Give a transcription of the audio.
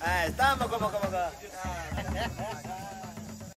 Ah, estamos como, como.